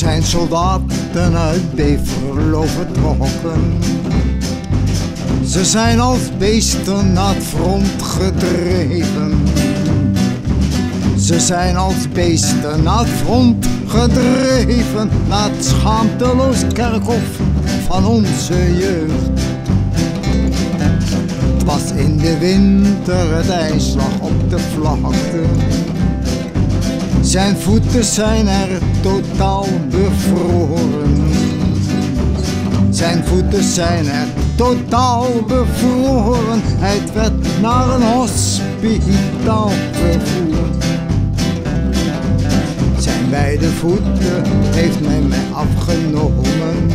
zijn soldaten uit Beverlo vertrokken. Ze zijn als beesten naar het front gedreven. Ze zijn als beesten naar het front gedreven, naar het schaamteloos kerkhof van onze jeugd. Het was in de winter het ijslag op de vlakte. Zijn voeten zijn er totaal bevroren. Zijn voeten zijn er totaal bevroren. Hij werd naar een hospitaal vervoerd. Zijn beide voeten heeft men mij afgenomen.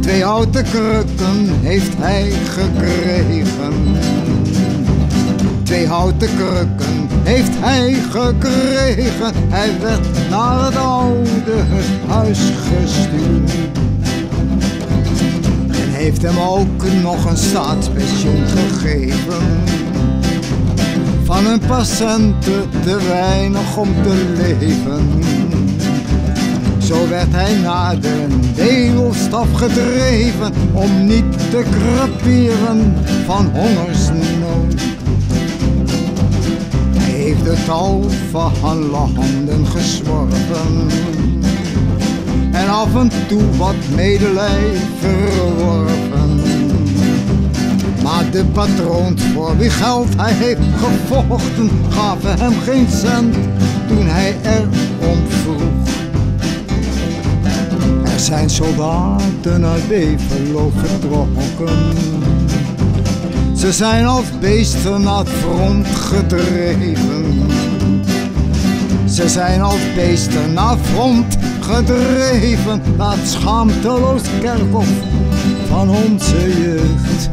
Twee houten krukken heeft hij gekregen. Twee houten krukken heeft hij gekregen. Hij werd naar het oude huis gestuurd. En heeft hem ook nog een staatspensioen gegeven. Van een patiënten te weinig om te leven. Zo werd hij naar de deelstaf gedreven om niet te creperen van hongersnood. Het tal van landen gezworven en af en toe wat medelij verworven. Maar de patroons voor wie geld hij heeft gevochten gaven hem geen cent toen hij erom vroeg. Er zijn soldaten uit Beverlo vertrokken. Ze zijn als beesten naar front gedreven. Ze zijn als beesten naar front gedreven. Het schaamteloos kerkhof van onze jeugd.